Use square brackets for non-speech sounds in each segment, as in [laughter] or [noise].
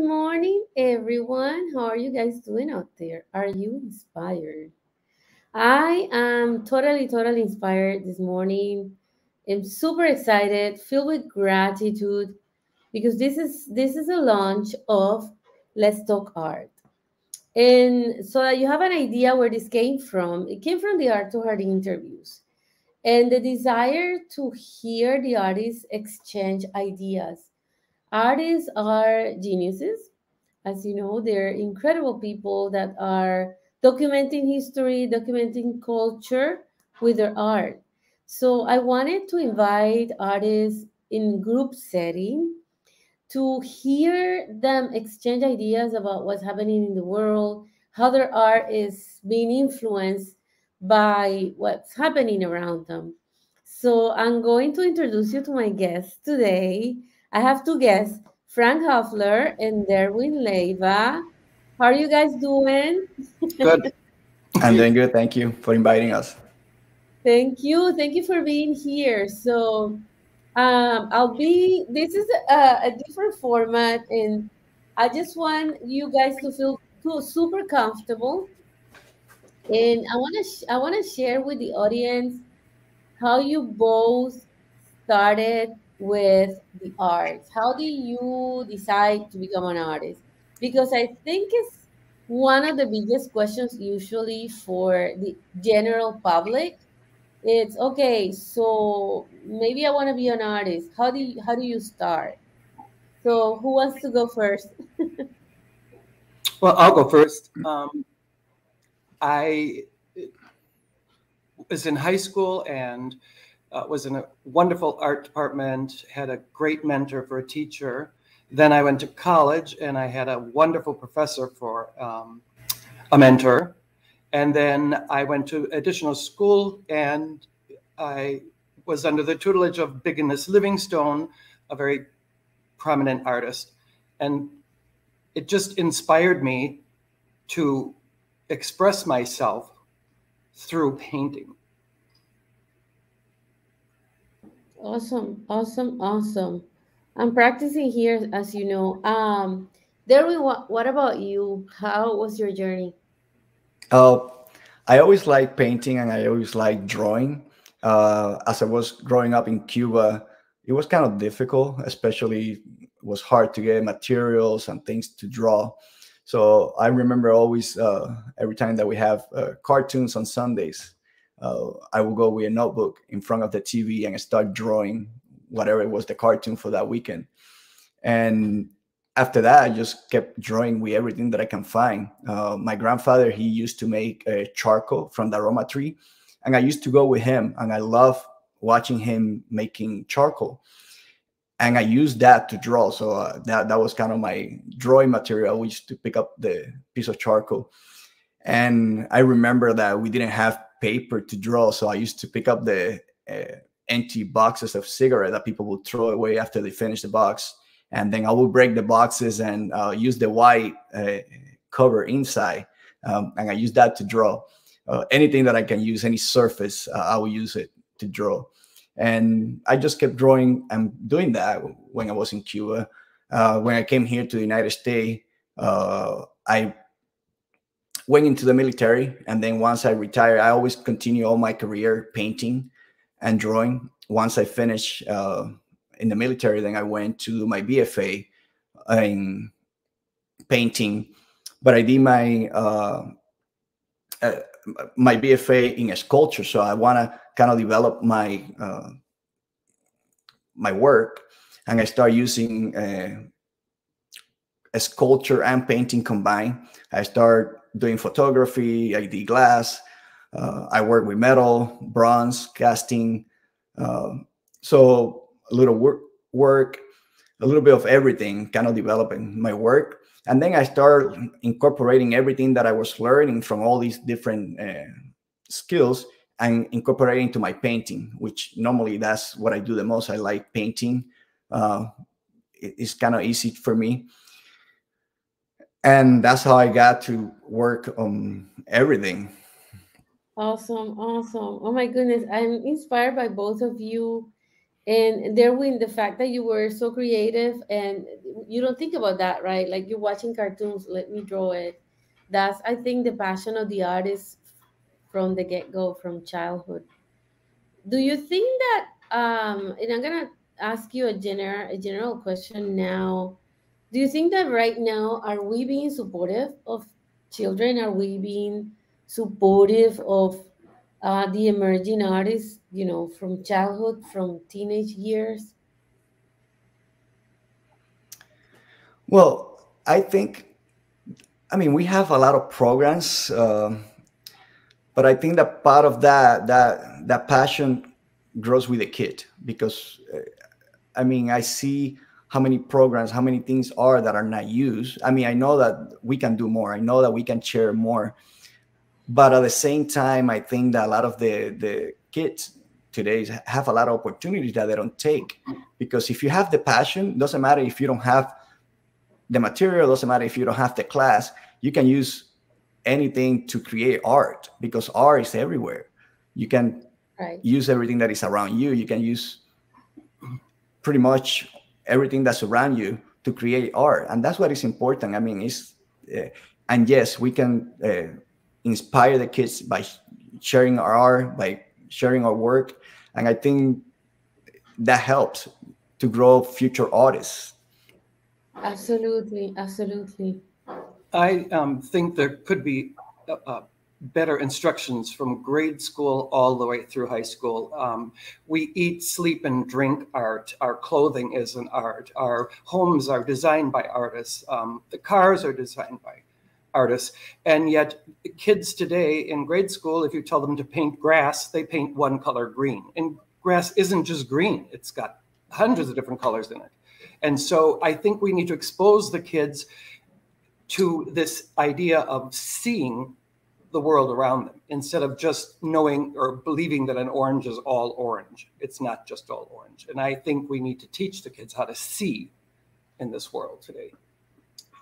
morning, everyone. How are you guys doing out there? Are you inspired? I am totally, totally inspired this morning. I'm super excited, filled with gratitude, because this is this is a launch of Let's Talk Art. And so that you have an idea where this came from, it came from the Art to Heart interviews and the desire to hear the artists exchange ideas Artists are geniuses. As you know, they're incredible people that are documenting history, documenting culture with their art. So I wanted to invite artists in group setting to hear them exchange ideas about what's happening in the world, how their art is being influenced by what's happening around them. So I'm going to introduce you to my guests today. I have two guests, Frank Hoeffler and Derwin Leiva. How are you guys doing? Good. [laughs] I'm doing good. Thank you for inviting us. Thank you. Thank you for being here. So um, I'll be, this is a, a, different format and I just want you guys to feel too, super comfortable. And I want to, I want to share with the audience how you both started with the arts? How do you decide to become an artist? Because I think it's one of the biggest questions usually for the general public. It's okay, so maybe I want to be an artist. How do you, how do you start? So who wants to go first? [laughs] well, I'll go first. Um, I was in high school and uh, was in a wonderful art department, had a great mentor for a teacher. Then I went to college and I had a wonderful professor for um, a mentor. And then I went to additional school and I was under the tutelage of Biggin Livingstone, a very prominent artist. And it just inspired me to express myself through painting. Awesome, awesome, awesome. I'm practicing here, as you know. Um, Derwin, what, what about you? How was your journey? Uh, I always like painting and I always like drawing. Uh, as I was growing up in Cuba, it was kind of difficult, especially was hard to get materials and things to draw. So I remember always, uh, every time that we have uh, cartoons on Sundays, uh, I will go with a notebook in front of the TV and start drawing whatever it was the cartoon for that weekend. And after that, I just kept drawing with everything that I can find. Uh, my grandfather, he used to make charcoal from the aroma tree, and I used to go with him, and I love watching him making charcoal. And I used that to draw. So uh, that, that was kind of my drawing material. We used to pick up the piece of charcoal. And I remember that we didn't have paper to draw. So I used to pick up the uh, empty boxes of cigarette that people would throw away after they finish the box. And then I would break the boxes and uh, use the white uh, cover inside. Um, and I use that to draw. Uh, anything that I can use, any surface, uh, I will use it to draw. And I just kept drawing and doing that when I was in Cuba. Uh, when I came here to the United States, I went into the military and then once i retired i always continue all my career painting and drawing. Once i finished uh, in the military then i went to my bfa in painting. But i did my uh, uh, my bfa in sculpture so i want to kind of develop my uh, my work and i start using uh, sculpture and painting combined. I start doing photography, I did glass, uh, I work with metal, bronze, casting. Um, so a little work, work, a little bit of everything, kind of developing my work. And then I start incorporating everything that I was learning from all these different uh, skills and incorporating to my painting, which normally that's what I do the most. I like painting. Uh, it, it's kind of easy for me and that's how I got to work on everything. Awesome, awesome. Oh my goodness, I'm inspired by both of you. and there with the fact that you were so creative and you don't think about that right like you're watching cartoons let me draw it that's i think the passion of the artist from the get-go from childhood do you think that um and i'm gonna ask you a general a general question now do you think that right now are we being supportive of children are we being supportive of uh, the emerging artists, you know, from childhood, from teenage years? Well, I think, I mean, we have a lot of programs, uh, but I think that part of that that that passion grows with the kid because, uh, I mean, I see how many programs, how many things are that are not used. I mean, I know that we can do more. I know that we can share more but at the same time i think that a lot of the the kids today have a lot of opportunities that they don't take because if you have the passion doesn't matter if you don't have the material doesn't matter if you don't have the class you can use anything to create art because art is everywhere you can right. use everything that is around you you can use pretty much everything that's around you to create art and that's what is important i mean it's uh, and yes we can uh, inspire the kids by sharing our art, by sharing our work. And I think that helps to grow future artists. Absolutely, absolutely. I um, think there could be uh, uh, better instructions from grade school all the way through high school. Um, we eat, sleep, and drink art. Our clothing is an art. Our homes are designed by artists. Um, the cars are designed by artists. And yet, kids today in grade school, if you tell them to paint grass, they paint one color green. And grass isn't just green, it's got hundreds of different colors in it. And so I think we need to expose the kids to this idea of seeing the world around them instead of just knowing or believing that an orange is all orange. It's not just all orange. And I think we need to teach the kids how to see in this world today.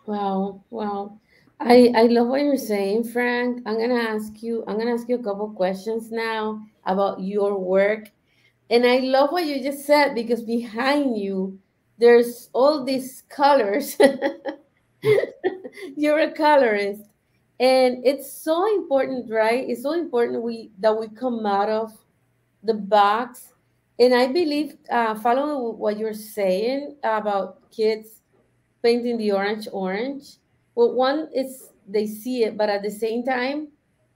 Wow, wow. I, I love what you're saying, Frank. I'm gonna ask you, I'm gonna ask you a couple questions now about your work. And I love what you just said because behind you, there's all these colors. [laughs] you're a colorist. And it's so important, right? It's so important we that we come out of the box. And I believe, uh, following what you're saying about kids painting the orange orange, well one is they see it but at the same time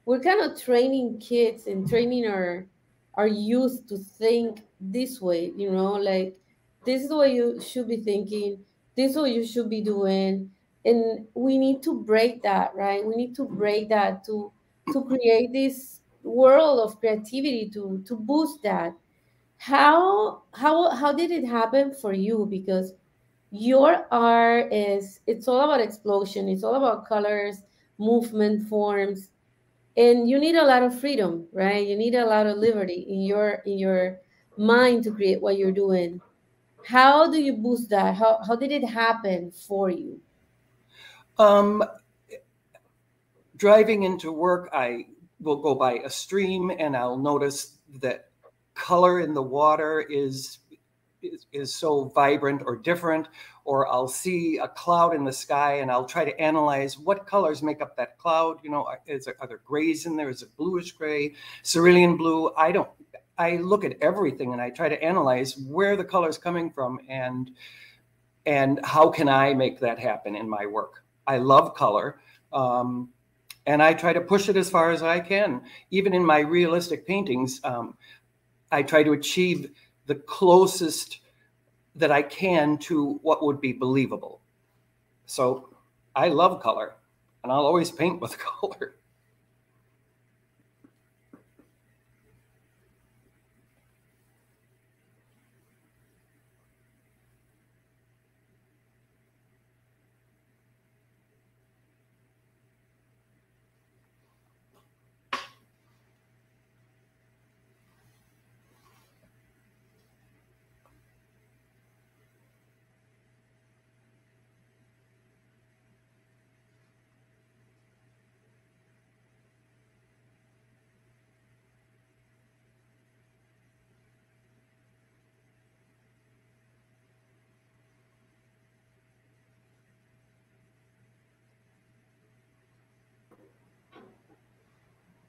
we're kind of training kids and training our our youth to think this way you know like this is the way you should be thinking this is what you should be doing and we need to break that right? We need to break that to to create this world of creativity to to boost that. How how how did it happen for you? Because your art is it's all about explosion. It's all about colors movement forms. And you need a lot of freedom right? You need a lot of liberty in your in your mind to create what you're doing. How do you boost that? How, how did it happen for you um driving into work i will go by a stream and i'll notice that color in the water is is, so vibrant or different, or I'll see a cloud in the sky and I'll try to analyze what colors make up that cloud. You know, is there, are there grays in there? Is it bluish gray, cerulean blue? I don't. I look at everything and I try to analyze where the color is coming from and and how can I make that happen in my work. I love color. Um, and I try to push it as far as I can. Even in my realistic paintings, um, I try to achieve the closest that I can to what would be believable. So I love color and I'll always paint with [laughs] color.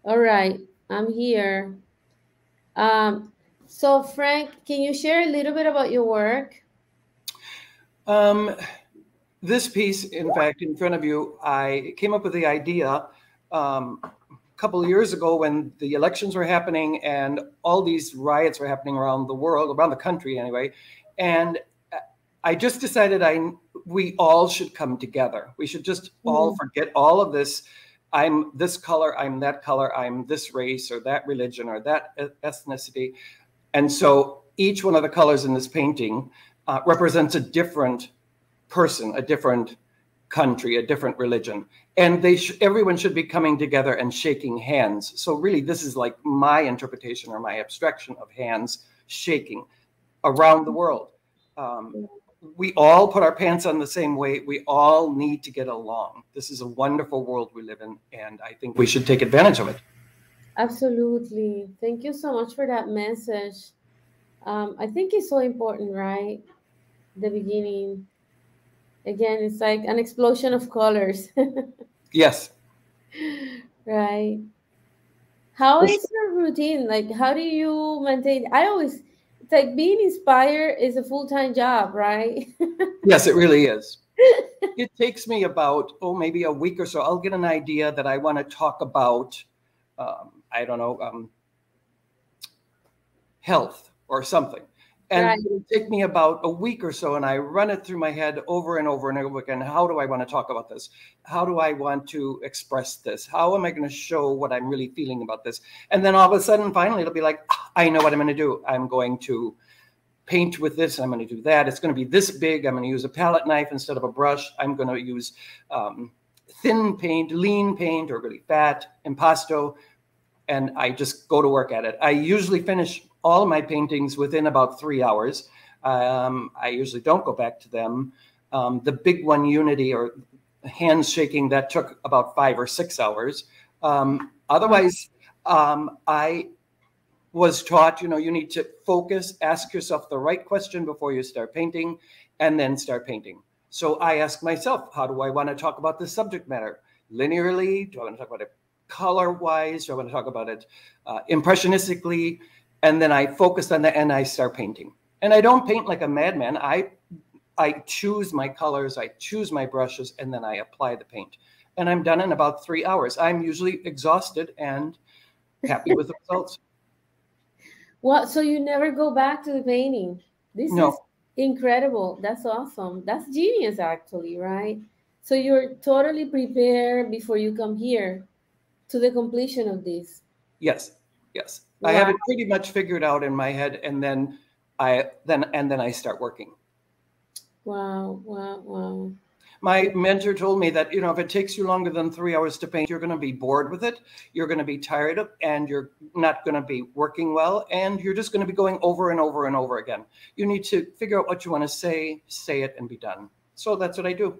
All right, I'm here. Um, so, Frank, can you share a little bit about your work? Um, this piece, in fact, in front of you, I came up with the idea um, a couple of years ago when the elections were happening and all these riots were happening around the world, around the country anyway. And I just decided I we all should come together. We should just mm-hmm. all forget all of this. I'm this color, I'm that color, I'm this race or that religion or that ethnicity. And so each one of the colors in this painting uh, represents a different person, a different country, a different religion. And they sh- everyone should be coming together and shaking hands. So really this is like my interpretation or my abstraction of hands shaking around the world. Um, we all put our pants on the same weight. We all need to get along. This is a wonderful world we live in, and I think we should take advantage of it. Absolutely. Thank you so much for that message. Um, I think it's so important, right? The beginning. Again, it's like an explosion of colors. [laughs] yes. Right. How is your routine? Like, how do you maintain? I always like being inspired is a full-time job, right? [laughs] yes, it really is. it takes me about, oh, maybe a week or so. I'll get an idea that I want to talk about, um, I don't know, um, health or something. And right. it'll take me about a week or so, and I run it through my head over and over and over again. How do I want to talk about this? How do I want to express this? How am I going to show what I'm really feeling about this? And then all of a sudden, finally, it'll be like, ah, I know what I'm going to do. I'm going to paint with this. I'm going to do that. It's going to be this big. I'm going to use a palette knife instead of a brush. I'm going to use um, thin paint, lean paint, or really fat impasto. And I just go to work at it. I usually finish all my paintings within about three hours. Um, I usually don't go back to them. Um, the big one, Unity or hands shaking, that took about five or six hours. Um, otherwise, um, I was taught, you know, you need to focus, ask yourself the right question before you start painting, and then start painting. So I ask myself, how do I want to talk about this subject matter? Linearly? Do I want to talk about it color wise? Do I want to talk about it uh, impressionistically? And then I focus on that and I start painting. And I don't paint like a madman. I I choose my colors, I choose my brushes, and then I apply the paint. And I'm done in about three hours. I'm usually exhausted and happy with the results. [laughs] Well, so you never go back to the painting. This no. is incredible. That's awesome. That's genius, actually, right? So you're totally prepared before you come here to the completion of this. Yes, yes. Wow. I have it pretty much figured out in my head, and then I then and then I start working. Wow! Wow! Wow! My mentor told me that you know if it takes you longer than three hours to paint, you're going to be bored with it. You're going to be tired of, and you're not going to be working well, and you're just going to be going over and over and over again. You need to figure out what you want to say, say it, and be done. So that's what I do.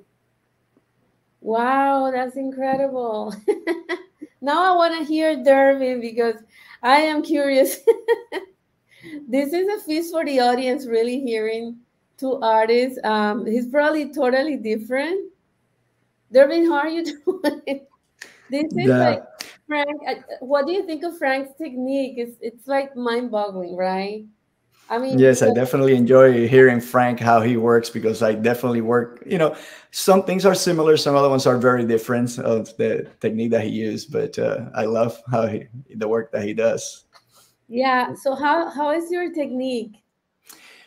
Wow, that's incredible. [laughs] now I want to hear Derwin because I am curious. [laughs] this is a feast for the audience, really hearing two artists. Um, he's probably totally different. Derwin, how are you [laughs] doing? this is yeah. like Frank. What do you think of Frank's technique? It's it's like mind-boggling, right? I mean, yes, I definitely enjoy hearing Frank how he works because I definitely work. You know, some things are similar, some other ones are very different of the technique that he used. But uh, I love how he the work that he does. Yeah. So how how is your technique?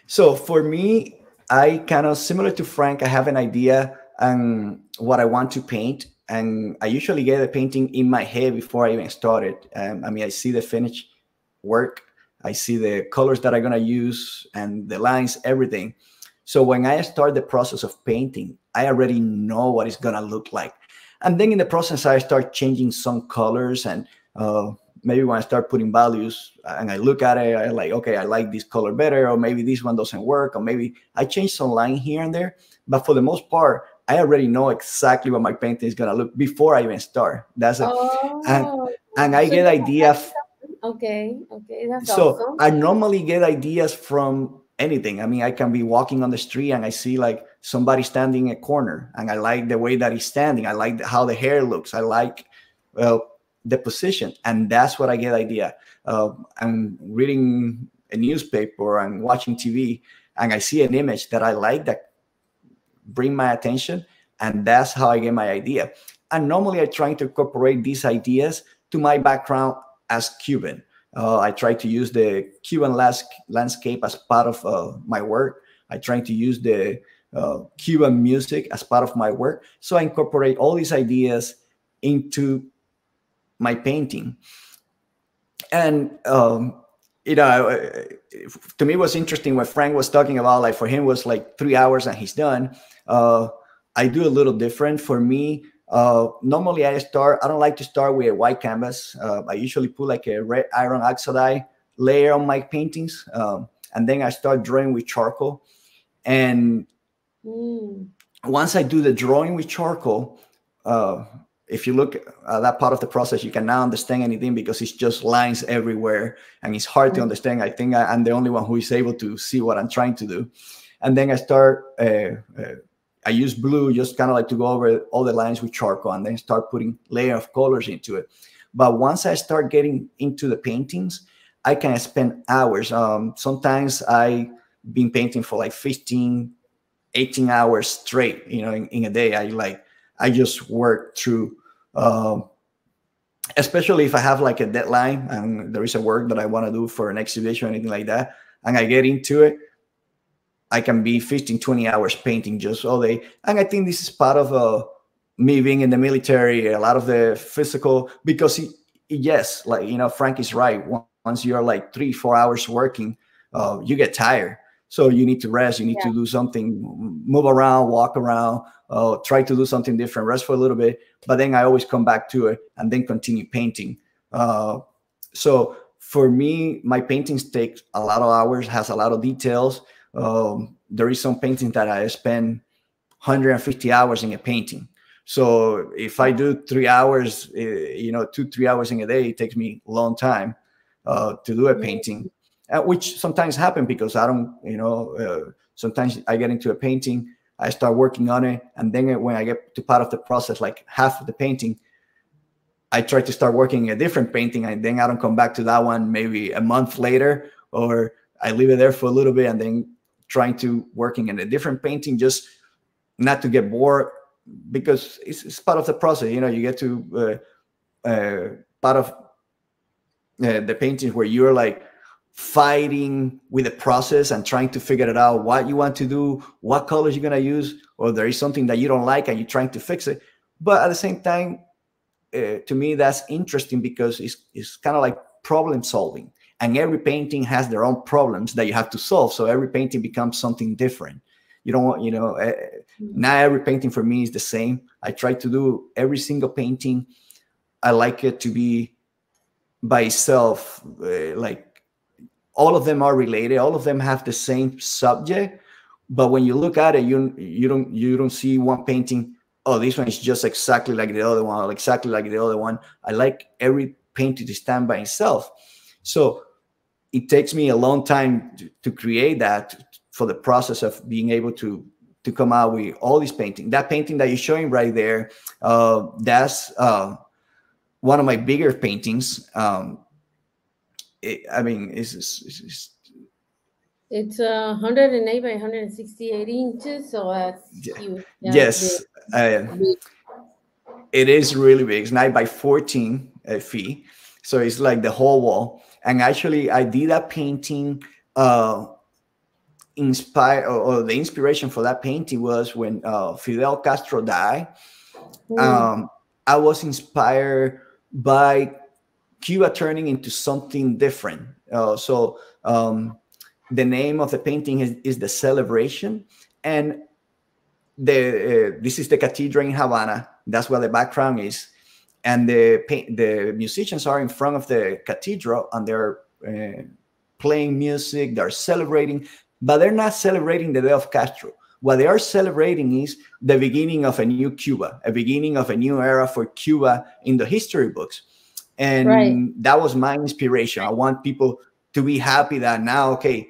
So for me, I kind of similar to Frank. I have an idea and what I want to paint, and I usually get a painting in my head before I even start it. Um, I mean, I see the finished work I see the colors that I'm gonna use and the lines, everything. So when I start the process of painting, I already know what it's gonna look like. And then in the process, I start changing some colors and uh, maybe when I start putting values and I look at it, I like, okay, I like this color better, or maybe this one doesn't work, or maybe I change some line here and there. But for the most part, I already know exactly what my painting is gonna look before I even start. That's it. Oh, and, and I so get idea Okay, okay, that's so awesome. I normally get ideas from anything. I mean, I can be walking on the street and I see like somebody standing in a corner, and I like the way that he's standing. I like how the hair looks. I like, well, the position, and that's what I get idea. Uh, I'm reading a newspaper, I'm watching TV, and I see an image that I like that bring my attention, and that's how I get my idea. And normally, I try to incorporate these ideas to my background as Cuban. Uh, I try to use the Cuban landscape as part of uh, my work. I try to use the uh, Cuban music as part of my work. So I incorporate all these ideas into my painting. And um, you know, to me, was interesting what Frank was talking about. Like for him, was like three hours and he's done. Uh, I do a little different. For me, uh, normally I start. I don't like to start with a white canvas. Uh, I usually put like a red iron oxide layer on my paintings, um, and then I start drawing with charcoal. And mm. once I do the drawing with charcoal, uh, if you look at that part of the process, you can now understand anything because it's just lines everywhere and it's hard to understand. I think I, am the only one who is able to see what I'm trying to do. And then I start, uh, uh, I use blue just kind of like to go over all the lines with charcoal and then start putting layer of colors into it. But once I start getting into the paintings, I can spend hours. Um, sometimes I've been painting for like 15, 18 hours straight, you know, in, in a day. I like I just work through, uh, especially if I have like a deadline and there is a work that I want to do for an exhibition or anything like that, and I get into it, I can be 15, 20 hours painting just all day. And I think this is part of uh, me being in the military, a lot of the physical, because yes, like, you know, Frank is right. Once you're like three, four hours working, uh, you get tired. So you need to rest. You need yeah. to do something, move around, walk around, uh, try to do something different, rest for a little bit. But then I always come back to it and then continue painting. Uh, so for me, my paintings take a lot of hours, has a lot of details. Um, there is some painting that I spend 150 hours in a painting. So if I do three hours, eh, you know, two, three hours in a day, it takes me a long time uh, to do a painting uh, which sometimes happen because I don't, you know, uh, sometimes I get into a painting, I start working on it, and then when I get to part of the process, like half of the painting, I try to start working a different painting, and then I don't come back to that one maybe a month later, or I leave it there for a little bit, and then trying to working in a different painting, just not to get bored, because it's, it's part of the process. You know, you get to uh, uh part of uh, the paintings where you're like fighting with the process and trying to figure it out what you want to do what colors you're going to use or there is something that you don't like and you're trying to fix it but at the same time uh, to me that's interesting because it's, it's kind of like problem solving and every painting has their own problems that you have to solve so every painting becomes something different. You don't want you know uh, not every painting for me is the same. I try to do every single painting. I like it to be by itself uh, like all of them are related. All of them have the same subject but when you look at it you you don't you don't see one painting oh this one is just exactly like the other one exactly like the other one. I like every painting to stand by itself. So it takes me a long time to, to create that for the process of being able to to come out with all these painting that painting that you're showing right there uh, that's uh, one of my bigger paintings um, it, I mean, it's, it's, it's it's uh, 108 by 168 inches, so that's huge. yes, uh, it is really big. It's 9 by 14 uh, feet, so it's like the whole wall. And actually, I did a painting. Uh, inspired or, or, the inspiration for that painting was when uh, Fidel Castro died. Mm. Um, I was inspired by Cuba turning into something different. Uh, so um, the name of the painting is, is the celebration, and the uh, this is the cathedral in Havana. That's where the background is, and the the musicians are in front of the cathedral and they're uh, playing music. They're celebrating, but they're not celebrating the death of Castro. What they are celebrating is the beginning of a new Cuba, a beginning of a new era for Cuba in the history books and right. that was my inspiration i want people to be happy that now okay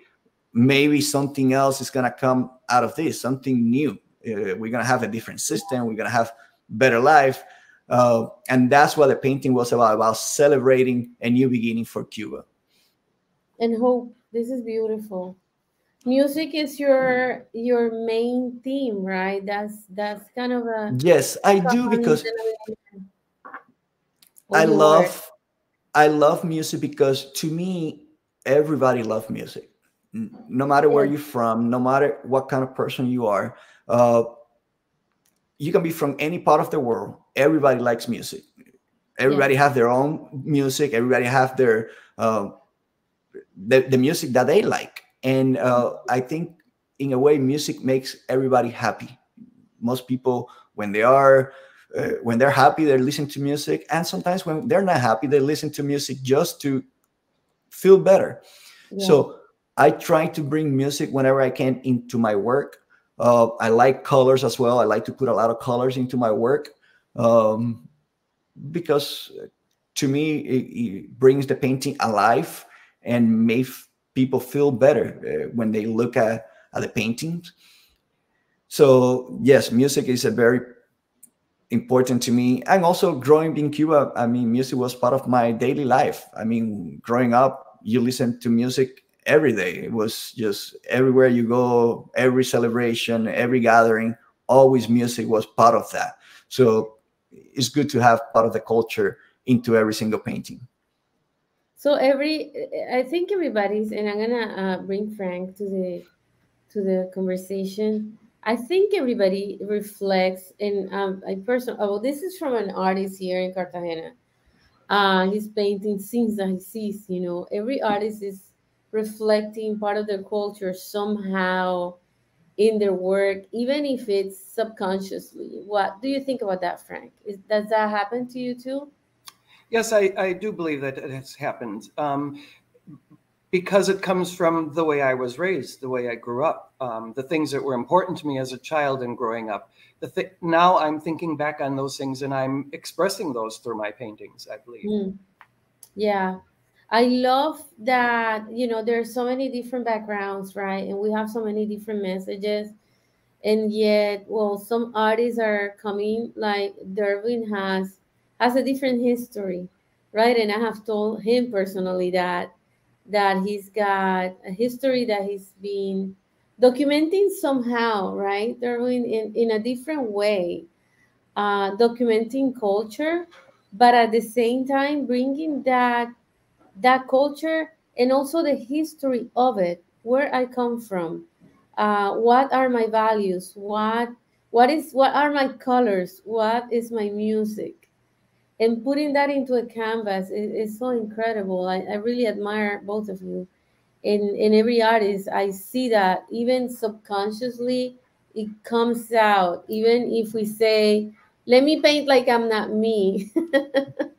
maybe something else is going to come out of this something new uh, we're going to have a different system we're going to have better life Uh, and that's what the painting was about about celebrating a new beginning for Cuba. And hope. This is beautiful. Music is your your main theme, right? That's that's kind of a yes, I do because I love I love music because to me everybody loves music. No matter where you're from, no matter what kind of person you are, uh, you can be from any part of the world. Everybody likes music. Everybody yeah. have their own music. Everybody have their uh, the, the music that they like. And uh, I think in a way, music makes everybody happy. Most people, when they are uh, when they're happy, they're listening to music, and sometimes when they're not happy, they listen to music just to feel better. Yeah. So I try to bring music whenever I can into my work. Uh, I like colors as well. I like to put a lot of colors into my work um, because to me it, it, brings the painting alive and makes people feel better uh, when they look at, at the paintings. So yes, music is a very important to me and also growing in cuba i mean music was part of my daily life i mean growing up you listen to music every day it was just everywhere you go every celebration every gathering always music was part of that. So it's good to have part of the culture into every single painting. So every i think everybody's and i'm gonna uh, bring frank to the to the conversation. I think everybody reflects, and um, I personally, oh, this is from an artist here in Cartagena. Uh, he's painting scenes that he sees, you know, every artist is reflecting part of their culture somehow in their work, even if it's subconsciously. What do you think about that, Frank? Is, does that happen to you too? Yes, I, I do believe that it has happened. Um, because it comes from the way I was raised, the way I grew up, um, the things that were important to me as a child and growing up. The th- now I'm thinking back on those things and I'm expressing those through my paintings. I believe. Mm. Yeah, I love that. You know, there's so many different backgrounds, right? And we have so many different messages, and yet, well, some artists are coming. Like Derwin has has a different history, right? And I have told him personally that that he's got a history that he's been documenting somehow, right? They're in, in, in a different way, uh, documenting culture, but at the same time bringing that that culture and also the history of it, where I come from, uh, what are my values, what what is what are my colors, what is my music, and putting that into a canvas is, is so incredible. I, I really admire both of you. In in every artist, I see that even subconsciously it comes out. Even if we say, "Let me paint like I'm not me," [laughs]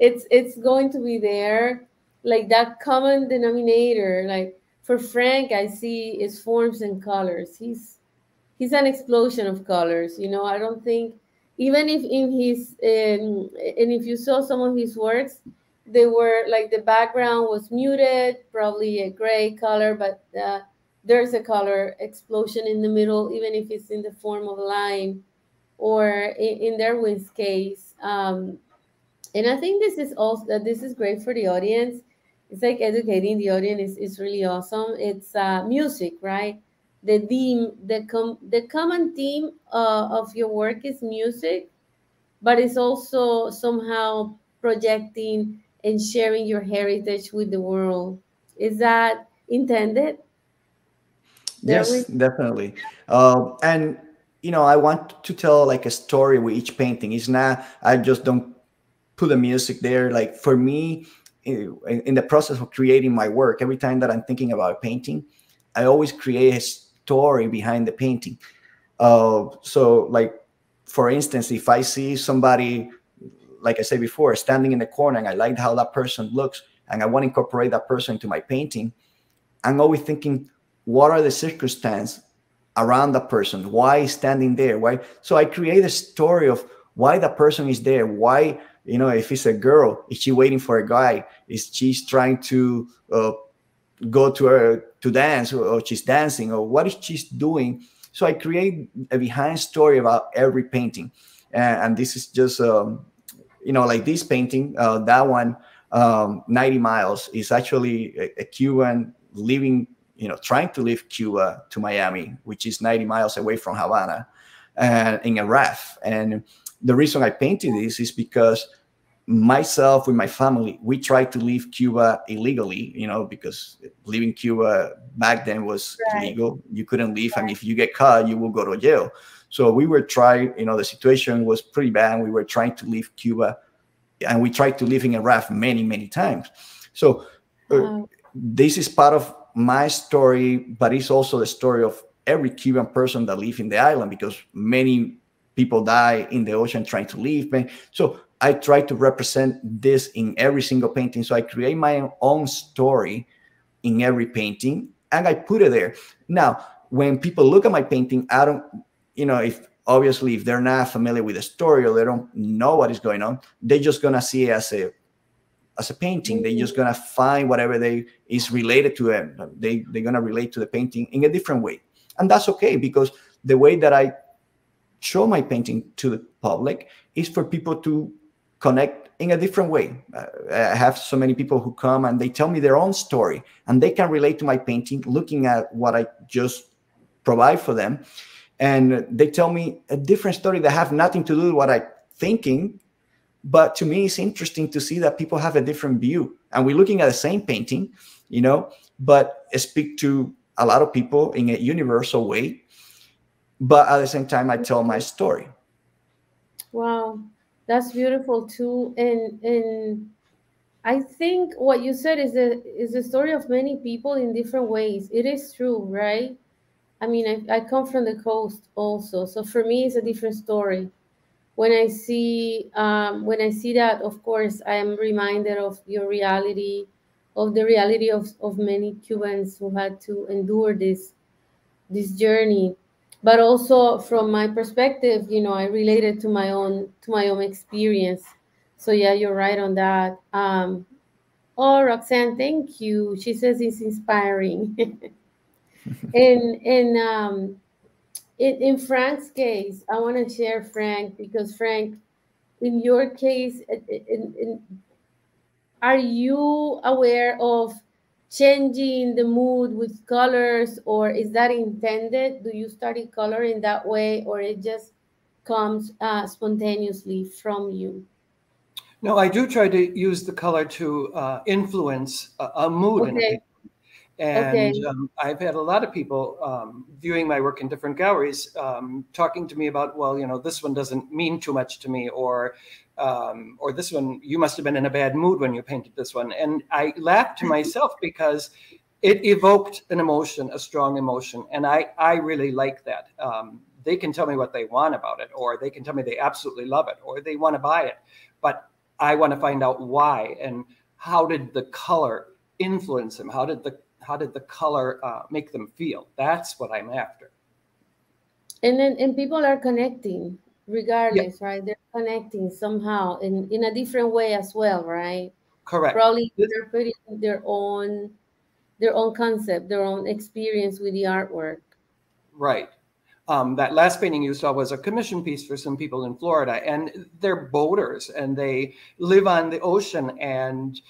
it's it's going to be there, like that common denominator. Like for Frank, I see is forms and colors. He's he's an explosion of colors. You know, I don't think even if in his um, and if you saw some of his works they were like the background was muted probably a gray color but uh, there's a color explosion in the middle even if it's in the form of a line or in, in Derwin's case um, and i think this is also that this is great for the audience it's like educating the audience is, is really awesome it's uh, music right the theme, the com the common theme uh, of your work is music, but it's also somehow projecting and sharing your heritage with the world. Is that intended? Yes, definitely. Uh, and you know, I want to tell like a story with each painting. It's not I just don't put the music there. Like for me, in, in the process of creating my work, every time that I'm thinking about painting, I always create a story behind the painting. Uh, so, like for instance, if I see somebody, like I said before, standing in the corner, and I like how that person looks, and I want to incorporate that person into my painting, I'm always thinking, what are the circumstances around that person? Why standing there? Why? So I create a story of why that person is there. Why, you know, if it's a girl, is she waiting for a guy? Is she trying to uh, go to her to dance or, or she's dancing or what is she doing? So i create a behind story about every painting. And, and this is just um, you know like this painting uh, that one um, 90 miles is actually a, a, cuban living you know trying to leave cuba to miami which is 90 miles away from havana and in a raft. And the reason i painted this is because myself with my family we tried to leave cuba illegally you know because leaving cuba back then was right. illegal. You couldn't leave right. and if you get caught you will go to jail. So we were trying you know the situation was pretty bad. We were trying to leave cuba and we tried to live in a raft many many times. So uh, this is part of my story but it's also the story of every cuban person that live in the island because many people die in the ocean trying to leave so I try to represent this in every single painting. So I create my own story in every painting and I put it there. Now, when people look at my painting, I don't, you know, if obviously if they're not familiar with the story or they don't know what is going on, they're just gonna see it as a as a painting. They're mm-hmm. just gonna find whatever they is related to it. They they're gonna relate to the painting in a different way. And that's okay because the way that I show my painting to the public is for people to connect in a different way. Uh, I have so many people who come and they tell me their own story and they can relate to my painting looking at what I just provide for them. And they tell me a different story that have nothing to do with what I'm thinking. But to me, it's interesting to see that people have a different view. And we're looking at the same painting, you know, but speak to a lot of people in a universal way. But at the same time, I tell my story. Wow, that's beautiful too. And and I think what you said is a is a story of many people in different ways. It is true, right? I mean, I, I come from the coast also, so for me, it's a different story. When I see um, when I see that, of course, I am reminded of your reality, of the reality of, of many Cubans who had to endure this this journey. But also from my perspective you know i related to my own to my own experience. So yeah you're right on that. Um oh roxanne thank you. She says it's inspiring. [laughs] And and um in, in frank's case i want to share frank because frank in your case in, in, are you aware of changing the mood with colors or is that intended do you study color in that way or it just comes uh, spontaneously from you no i do try to use the color to uh, influence a, a mood okay. And okay. um, i've had a lot of people um, viewing my work in different galleries um, talking to me about well you know this one doesn't mean too much to me or um, or this one, you must have been in a bad mood when you painted this one. And I laughed to [laughs] myself because it evoked an emotion, a strong emotion. And I, I really like that. Um, they can tell me what they want about it, or they can tell me they absolutely love it, or they want to buy it. But I want to find out why and how did the color influence them? How did the how did the color uh, make them feel? That's what I'm after. And then and people are connecting regardless, yeah. right? They're connecting somehow in, in a different way as well, right? Correct. Probably they're putting their own their own concept, their own experience with the artwork. Right. Um, that last painting you saw was a commission piece for some people in Florida, and they're boaters and they live on the ocean. And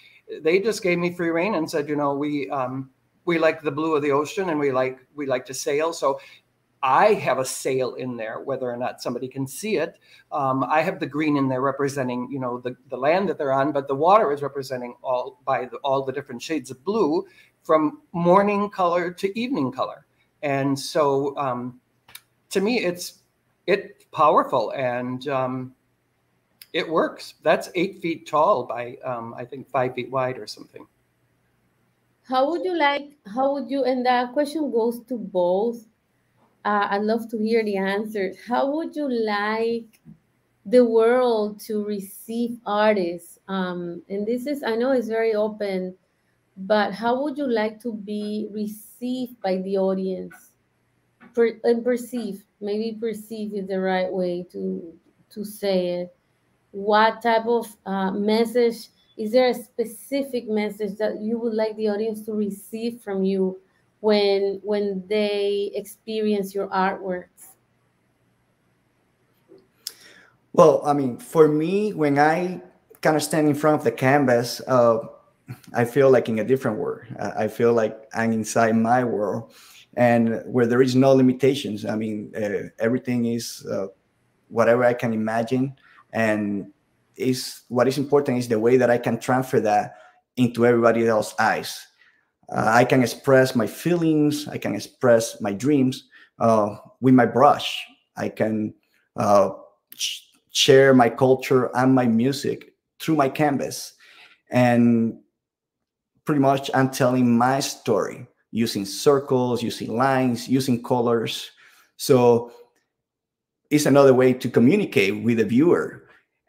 they just gave me free reign and said, you know, we um, we like the blue of the ocean and we like we like to sail. So I have a sail in there, whether or not somebody can see it. Um, I have the green in there representing, you know, the, the land that they're on, but the water is representing all by the, all the different shades of blue from morning color to evening color. And so um, to me, it's it's powerful and um, it works. That's eight feet tall by um, I think five feet wide or something. How would you like? How would you? And that question goes to both uh, I'd love to hear the answers. How would you like the world to receive artists? Um, and this is, I know it's very open, but how would you like to be received by the audience? Per, and perceive, maybe perceive is the right way to to say it. What type of uh, message? Is there a specific message that you would like the audience to receive from you when when they experience your artworks Well, I mean, for me, when I kind of stand in front of the canvas, uh, I feel like in a different world. I feel like I'm inside my world, and where there is no limitations. I mean, uh, everything is uh, whatever I can imagine, and is what is important is the way that I can transfer that into everybody else's eyes. Uh, I can express my feelings. I can express my dreams uh, with my brush. I can uh, sh- share my culture and my music through my canvas, and pretty much I'm telling my story using circles, using lines, using colors. So it's another way to communicate with the viewer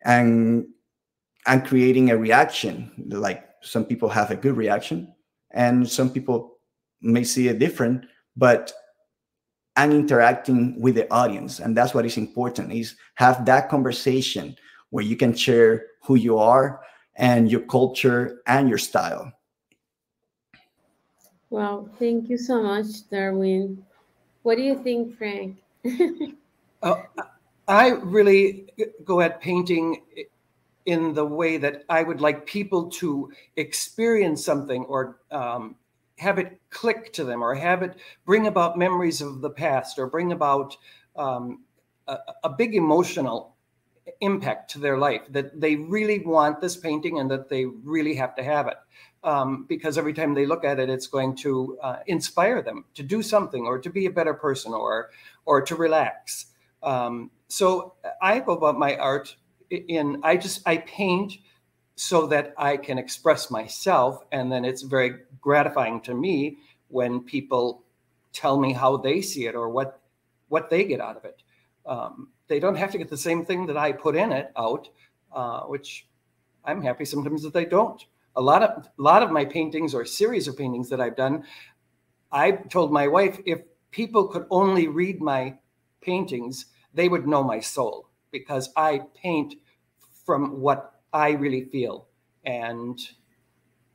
and and creating a reaction. Like some people have a good reaction, and some people may see it different, but I'm interacting with the audience, and that's what is important: is have that conversation where you can share who you are and your culture and your style. Wow, thank you so much, Derwin. What do you think, Frank? uh, [laughs] I really go at painting in the way that I would like people to experience something or um, have it click to them or have it bring about memories of the past or bring about um, a, a big emotional impact to their life that they really want this painting and that they really have to have it um, because every time they look at it, it's going to uh, inspire them to do something or to be a better person or or to relax. Um, so I go about my art in I just I paint so that I can express myself, and then it's very gratifying to me when people tell me how they see it or what what they get out of it. Um, they don't have to get the same thing that I put in it out, uh, which I'm happy sometimes that they don't a lot of a lot of my paintings or series of paintings that I've done, I told my wife if people could only read my paintings, they would know my soul because I paint from what I really feel. And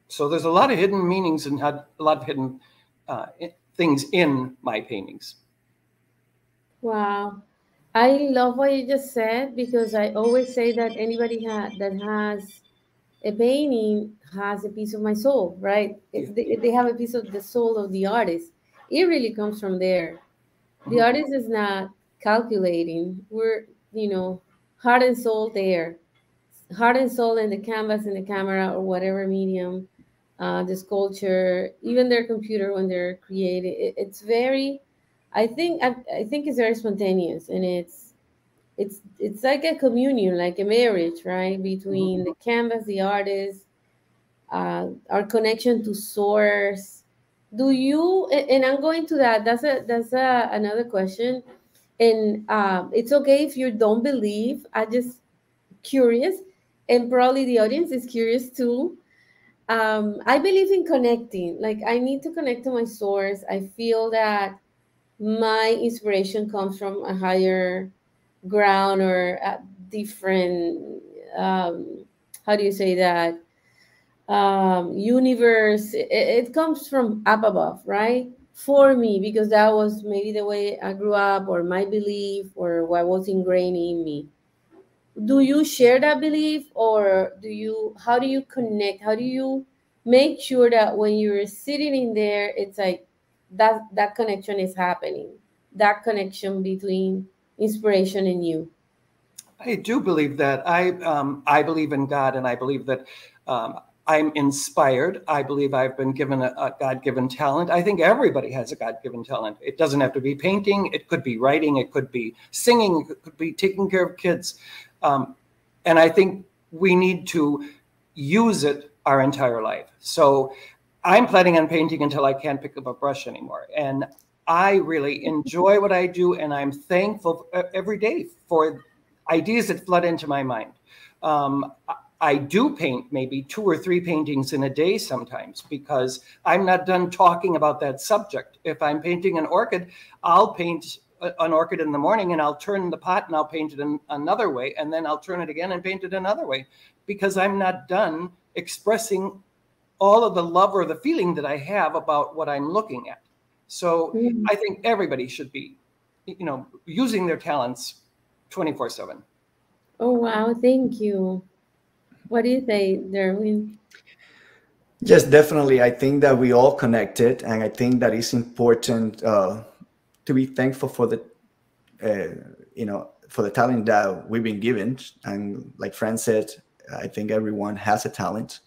so there's a lot of hidden meanings and a lot of hidden uh, things in my paintings. Wow. I love what you just said because I always say that anybody ha- that has a painting has a piece of my soul, right? If they, they have a piece of the soul of the artist, it really comes from there. The mm-hmm. artist is not calculating. We're, you know, heart and soul there. Heart and soul in the canvas, in the camera, or whatever medium, uh, the sculpture, even their computer when they're creating. It, it's very, I think, I, I think it's very spontaneous and it's it's it's like a communion, like a marriage, right? Between mm-hmm. the canvas, the artist, uh, our connection to source. Do you? And I'm going to that. That's a that's a, another question. And um, it's okay if you don't believe. I just curious, and probably the audience is curious too. Um, I believe in connecting. Like I need to connect to my source. I feel that my inspiration comes from a higher ground or a different um, how do you say that um, universe it, it, comes from up above right for me because that was maybe the way i grew up or my belief or what was ingrained in me do you share that belief or do you how do you connect how do you make sure that when you're sitting in there it's like that that connection is happening that connection between inspiration and you? I do believe that. I um, I believe in God, and I believe that um, I'm inspired. I believe I've been given a, a God-given talent. I think everybody has a God-given talent. It doesn't have to be painting. It could be writing. It could be singing. It could be taking care of kids. Um, and I think we need to use it our entire life. So I'm planning on painting until I can't pick up a brush anymore. And I really enjoy what I do, and I'm thankful every day for ideas that flood into my mind. Um, I do paint maybe two or three paintings in a day sometimes because I'm not done talking about that subject. If I'm painting an orchid, I'll paint an orchid in the morning and I'll turn the pot and I'll paint it in another way, and then I'll turn it again and paint it another way because I'm not done expressing all of the love or the feeling that I have about what I'm looking at. So mm-hmm. I think everybody should be, you know, using their talents 24 7. Oh wow, thank you. What do you think, Derwin? Yes, definitely. I think that we all connected, and I think that it's important uh, to be thankful for the, uh, you know, for the talent that we've been given. And like Fran said, I think everyone has a talent,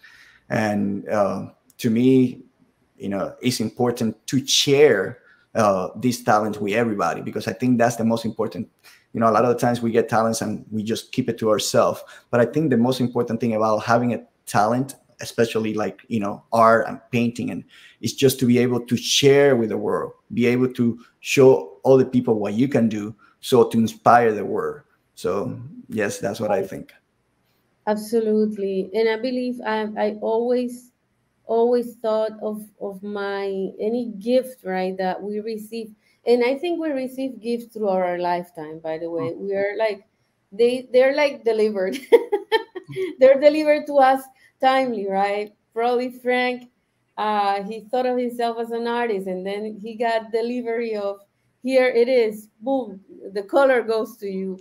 and uh, to me, you know, it's important to share uh, this talent with everybody because I think that's the most important. You know, a lot of the times we get talents and we just keep it to ourselves. But I think the most important thing about having a talent, especially like you know art and painting, and is just to be able to share with the world, be able to show all the people what you can do, so to inspire the world. So mm-hmm. yes, that's what I think. Absolutely, and I believe I I always always thought of of my any gift right that we receive and i think we receive gifts throughout our lifetime by the way. We are like they they're like delivered. [laughs] They're delivered to us timely right? Probably frank uh he thought of himself as an artist and then he got delivery of here it is boom the color goes to you.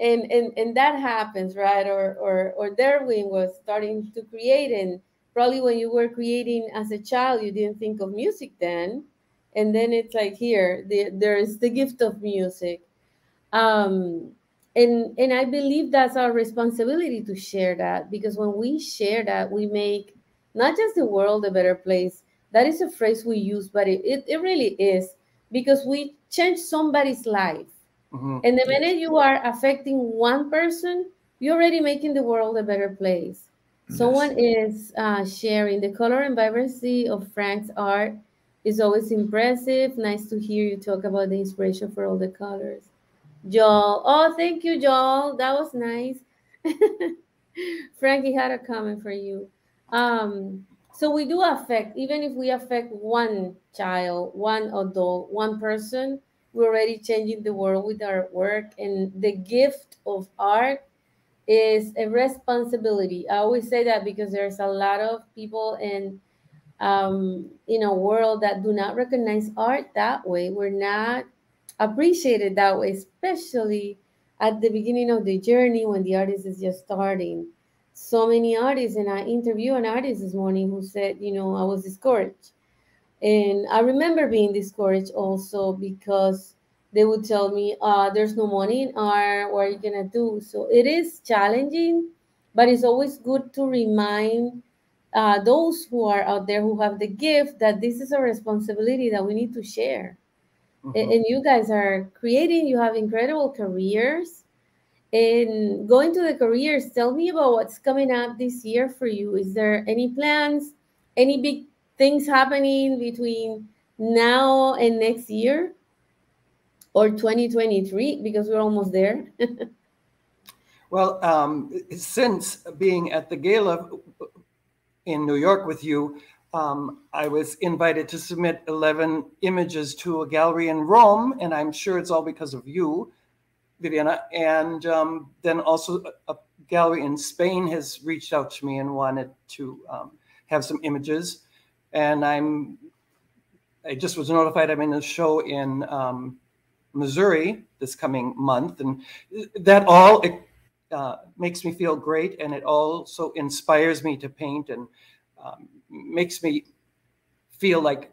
And and and that happens right? Or or or Derwin was starting to create and probably when you were creating as a child you didn't think of music then and then it's like here the, there's the gift of music. Um and and i believe that's our responsibility to share that because when we share that we make not just the world a better place. That is a phrase we use but it, it, it really is because we change somebody's life. Mm-hmm. and the minute you are affecting one person you're already making the world a better place. Someone is uh, sharing the color and vibrancy of Frank's art is always impressive. Nice to hear you talk about the inspiration for all the colors. Joel, oh, thank you, Joel. That was nice. [laughs] Frankie had a comment for you. Um, so we do affect, even if we affect one child, one adult, one person, we're already changing the world with our work. And the gift of art is a responsibility. I always say that because there's a lot of people in um, in a world that do not recognize art that way. We're not appreciated that way, especially at the beginning of the journey when the artist is just starting. So many artists, and I interviewed an artist this morning who said, you know, I was discouraged. And I remember being discouraged also because they would tell me, uh, there's no money in art, what are you gonna do? So it is challenging, but it's always good to remind uh, those who are out there who have the gift that this is a responsibility that we need to share. Mm-hmm. And you guys are creating, you have incredible careers. And going to the careers, tell me about what's coming up this year for you. Is there any plans, any big things happening between now and next year? or 2023 because we're almost there? [laughs] well, um, since being at the gala in New York with you, um, I was invited to submit 11 images to a gallery in Rome, and I'm sure it's all because of you, Viviana. And um, then also a, gallery in Spain has reached out to me and wanted to um, have some images. And I'm, I just was notified I'm in a show in um, Missouri this coming month. And that all it, uh, makes me feel great. And it also inspires me to paint and um, makes me feel like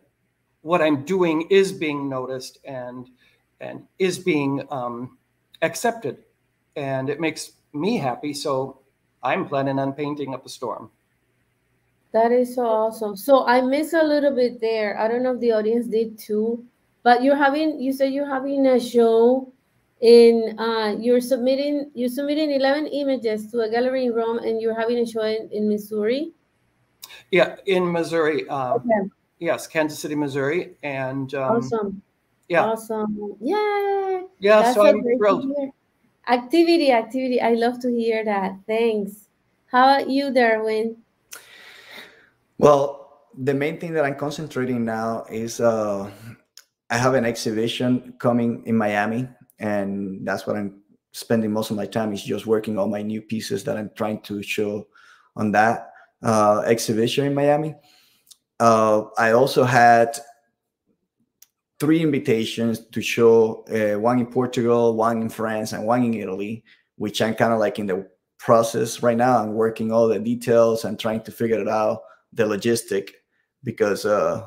what I'm doing is being noticed and and is being um, accepted. And it makes me happy. So I'm planning on painting up a storm. That is so awesome. So I miss a little bit there. I don't know if the audience did too. But you're having you said you're having a show in uh you're submitting you're submitting 11 images to a gallery in Rome and you're having a show in, in Missouri. Yeah, in Missouri. Um, okay. Yes, Kansas City, Missouri, and um, awesome. Yeah. Awesome. Yay. Yeah, That's so I'm thrilled. Activity, activity. I love to hear that. Thanks. How about you, Derwin? Well, the main thing that I'm concentrating now is uh, I have an exhibition coming in Miami, and that's what I'm spending most of my time is just working on my new pieces that I'm trying to show on that uh, exhibition in Miami. Uh, I also had three invitations to show uh, one in Portugal, one in France, and one in Italy which I'm kind of like in the process right now. I'm working all the details and trying to figure it out, the logistic, because uh,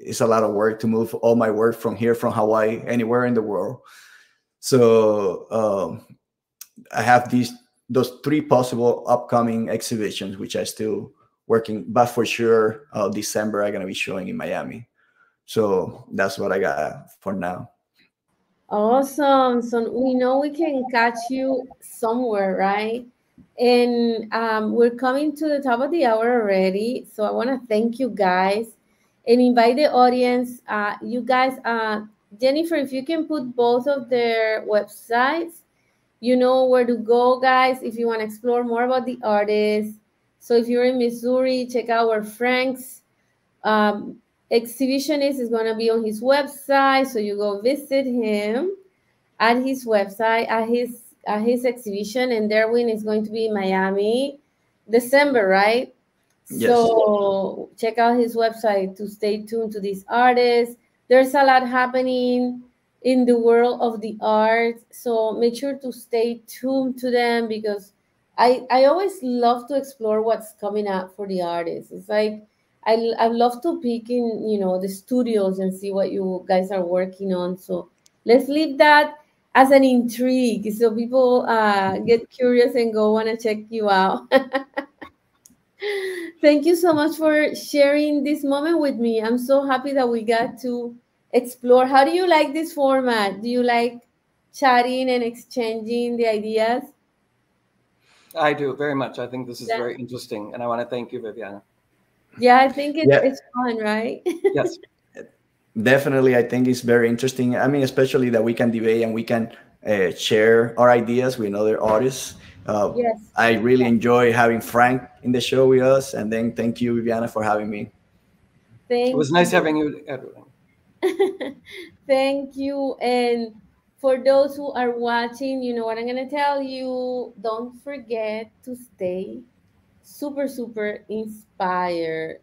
it's a lot of work to move all my work from here, from Hawaii, anywhere in the world. So um, I have these those three possible upcoming exhibitions, which I still working, but for sure, uh, December I'm gonna be showing in Miami. So that's what I got for now. Awesome. So we know we can catch you somewhere, right? And um, we're coming to the top of the hour already. So I want to thank you guys and invite the audience. Uh, you guys, uh, Jennifer, if you can put both of their websites, you know where to go, guys, if you want to explore more about the artists. So if you're in Missouri, check out where Frank's um, exhibitionist is going to be on his website. So you go visit him at his website, at his at his exhibition, and Derwin is going to be in Miami, December, right? Yes. So check out his website to stay tuned to these artists. There's a lot happening in the world of the art, so make sure to stay tuned to them because I I always love to explore what's coming up for the artists. It's like I I love to peek in you know the studios and see what you guys are working on. So let's leave that as an intrigue so people uh, get curious and go want to check you out. [laughs] Thank you so much for sharing this moment with me. I'm so happy that we got to explore. How do you like this format? Do you like chatting and exchanging the ideas? I do very much. I think this is yeah. very interesting, and I want to thank you, Viviana. Yeah, I think it's, yeah. it's fun, right? [laughs] yes. Definitely, I think it's very interesting. I mean, especially that we can debate and we can uh, share our ideas with other artists. Uh, yes. I really enjoy having Frank in the show with us, and then thank you, Viviana, for having me. Thank it was nice you. having you, everyone. [laughs] thank you, and for those who are watching, you know what I'm gonna tell you. Don't forget to stay super, super inspired